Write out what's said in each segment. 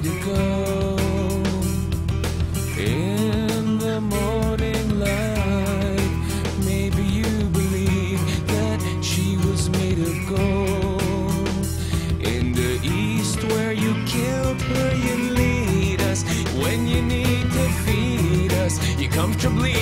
to go. In the morning light, maybe you believe that she was made of gold. In the east, where you killed her, you lead us. When you need to feed us, you comfortably.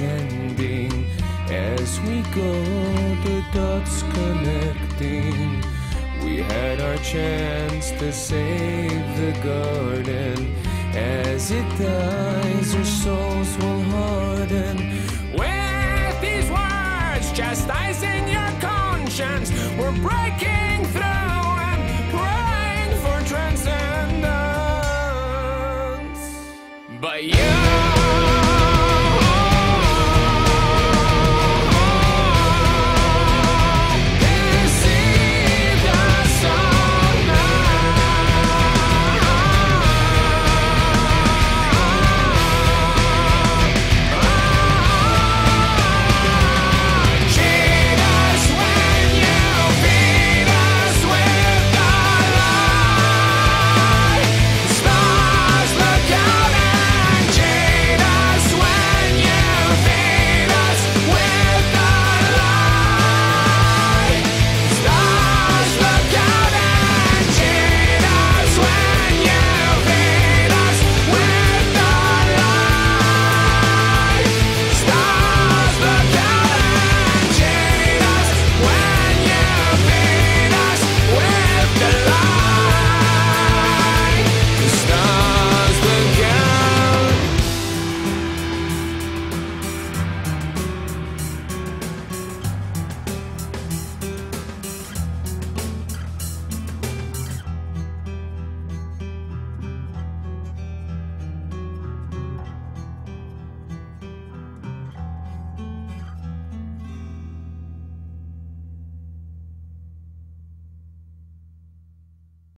As we go, the dots connecting. We had our chance to save the garden. As it dies, our souls will harden. With these words, chastising your conscience, we're breaking.